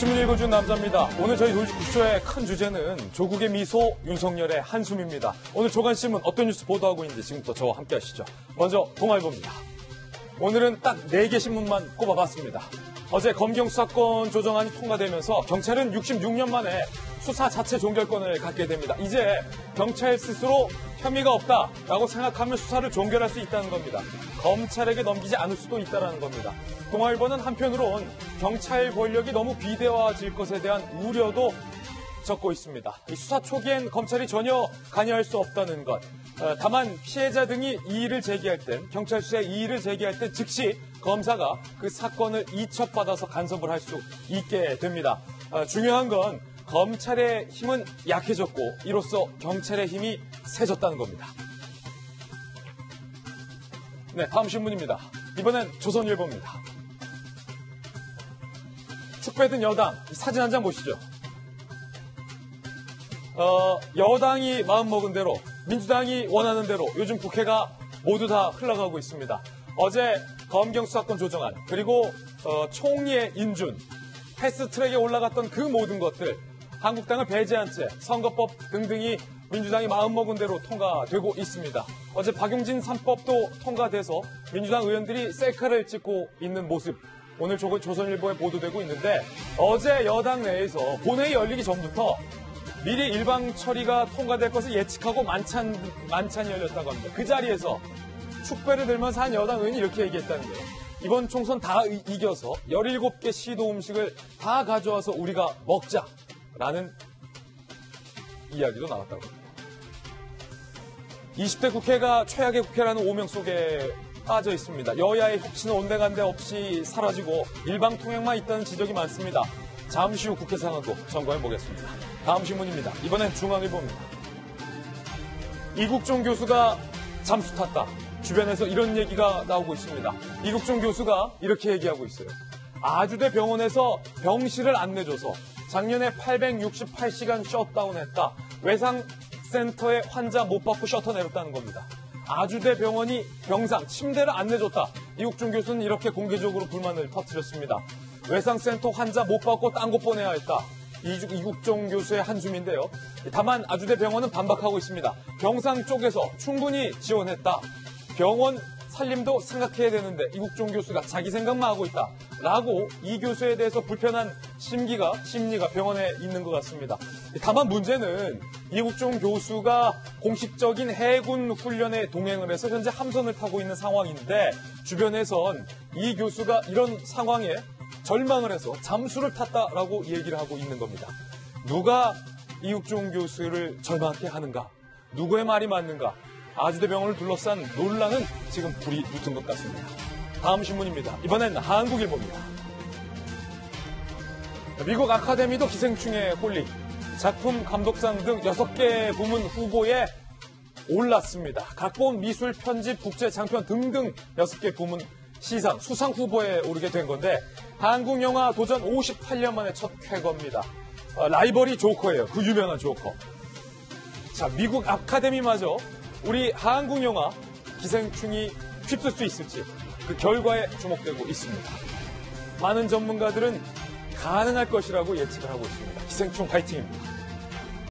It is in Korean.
신문 읽어준 남자입니다. 오늘 저희 놀지구쇼의 큰 주제는 조국의 미소, 윤석열의 한숨입니다. 오늘 조간신문 어떤 뉴스 보도하고 있는지 지금부터 저와 함께 하시죠. 먼저 동아일보입니다. 오늘은 딱 4개 신문만 꼽아봤습니다. 어제 검경 수사권 조정안이 통과되면서 경찰은 66년 만에 수사 자체 종결권을 갖게 됩니다. 이제 경찰 스스로 혐의가 없다라고 생각하면 수사를 종결할 수 있다는 겁니다. 검찰에게 넘기지 않을 수도 있다는 겁니다. 동아일보는 한편으론 경찰 권력이 너무 비대화질 것에 대한 우려도 적고 있습니다. 수사 초기엔 검찰이 전혀 관여할 수 없다는 것. 어, 다만 피해자 등이 이의를 제기할 땐 경찰 수사에 이의를 제기할 때 즉시 검사가 그 사건을 이첩받아서 간섭을 할 수 있게 됩니다. 어, 중요한 건 검찰의 힘은 약해졌고 이로써 경찰의 힘이 세졌다는 겁니다. 네, 다음 신문입니다. 이번엔 조선일보입니다. 축배든 여당 사진 한 장 보시죠. 어, 여당이 마음먹은 대로 민주당이 원하는 대로 요즘 국회가 모두 다 흘러가고 있습니다. 어제 검경 수사권 조정안 그리고 어, 총리의 인준 패스트트랙에 올라갔던 그 모든 것들 한국당을 배제한 채 선거법 등등이 민주당이 마음먹은 대로 통과되고 있습니다. 어제 박용진 3법도 통과돼서 민주당 의원들이 셀카를 찍고 있는 모습 오늘 조선일보에 보도되고 있는데 어제 여당 내에서 본회의 열리기 전부터 미리 일방 처리가 통과될 것을 예측하고 만찬, 만찬이 열렸다고 합니다. 그 자리에서 축배를 들면서 한 여당 의원이 이렇게 얘기했다는 거예요. 이번 총선 다 이겨서 17개 시도 음식을 다 가져와서 우리가 먹자라는 이야기도 나왔다고 합니다. 20대 국회가 최악의 국회라는 오명 속에 빠져 있습니다. 여야의 혁신은 온데간데 없이 사라지고 일방 통행만 있다는 지적이 많습니다. 잠시 후 국회 상황도 점검해 보겠습니다. 다음 신문입니다. 이번엔 중앙일보입니다. 이국종 교수가 잠수 탔다. 주변에서 이런 얘기가 나오고 있습니다. 이국종 교수가 이렇게 얘기하고 있어요. 아주대 병원에서 병실을 안 내줘서 작년에 868시간 셧다운했다. 외상센터에 환자 못 받고 셔터 내렸다는 겁니다. 아주대 병원이 병상, 침대를 안 내줬다. 이국종 교수는 이렇게 공개적으로 불만을 터뜨렸습니다. 외상센터 환자 못 받고 딴 곳 보내야 했다. 이국종 교수의 한숨인데요. 다만 아주대 병원은 반박하고 있습니다. 병상 쪽에서 충분히 지원했다. 병원 살림도 생각해야 되는데 이국종 교수가 자기 생각만 하고 있다. 라고 이 교수에 대해서 불편한 심기가, 심리가 병원에 있는 것 같습니다. 다만 문제는 이국종 교수가 공식적인 해군 훈련에 동행을 해서 현재 함선을 타고 있는 상황인데 주변에선 이 교수가 이런 상황에 절망을 해서 잠수를 탔다라고 얘기를 하고 있는 겁니다. 누가 이국종 교수를 절망케 하는가? 누구의 말이 맞는가? 아주대 병원을 둘러싼 논란은 지금 불이 붙은 것 같습니다. 다음 신문입니다. 이번엔 한국일보입니다. 미국 아카데미도 기생충에 홀린 작품 감독상 등 6개 부문 후보에 올랐습니다. 각본, 미술, 편집, 국제, 장편 등등 6개 부문 시상, 수상 후보에 오르게 된 건데 한국 영화 도전 58년 만에 첫 쾌거입니다. 어, 라이벌이 조커예요. 그 유명한 조커. 자, 미국 아카데미마저 우리 한국 영화 기생충이 휩쓸 수 있을지 그 결과에 주목되고 있습니다. 많은 전문가들은 가능할 것이라고 예측을 하고 있습니다. 기생충 파이팅입니다.